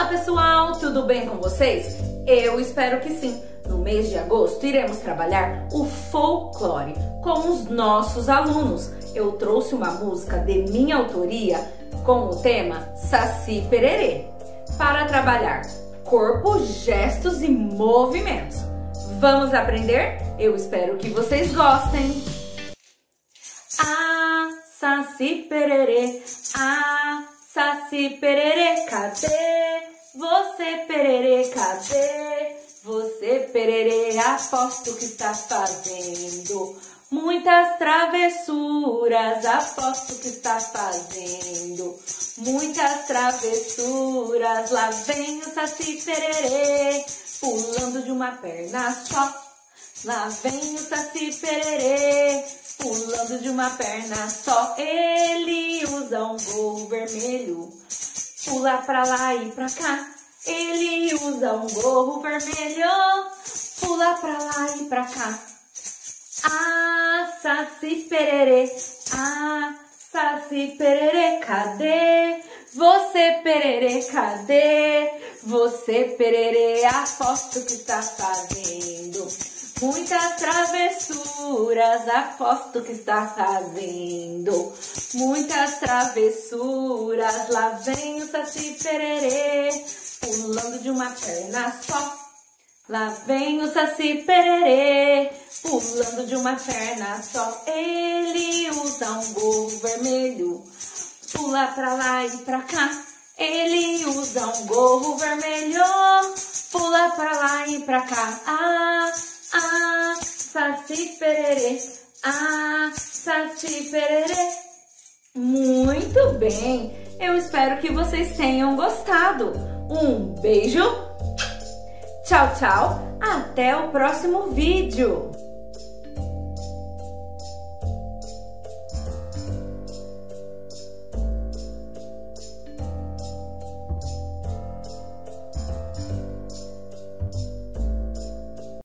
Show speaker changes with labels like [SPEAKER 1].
[SPEAKER 1] Olá pessoal, tudo bem com vocês? Eu espero que sim. No mês de agosto iremos trabalhar o folclore com os nossos alunos. Eu trouxe uma música de minha autoria com o tema Saci Pererê para trabalhar corpo, gestos e movimentos. Vamos aprender? Eu espero que vocês gostem. Ah, Saci Pererê, ah, Saci Pererê, cadê você, Pererê, cadê você, Pererê? Aposto que está fazendo muitas travessuras, aposto que está fazendo muitas travessuras. Lá vem o Saci Pererê, pulando de uma perna só. Lá vem o Saci Pererê, pulando de uma perna só. Ele usa um gorro vermelho, pula pra lá e pra cá. Ele usa um gorro vermelho, pula pra lá e pra cá. Ah, Saci Pererê, ah, Saci Pererê, cadê? Você, Pererê, cadê? Você, Pererê, aposto que está fazendo Muitas travessuras, aposto que está fazendo. Muitas travessuras, lá vem o Saci Pererê, pulando de uma perna só. Lá vem o Saci Pererê, pulando de uma perna só. Ele usa um gorro vermelho, pula pra lá e pra cá. Ele usa um gorro vermelho, pula pra lá e pra cá. Ah, ah, saci pererê, ah, saci pererê. Muito bem, eu espero que vocês tenham gostado. Um beijo, tchau, tchau, até o próximo vídeo.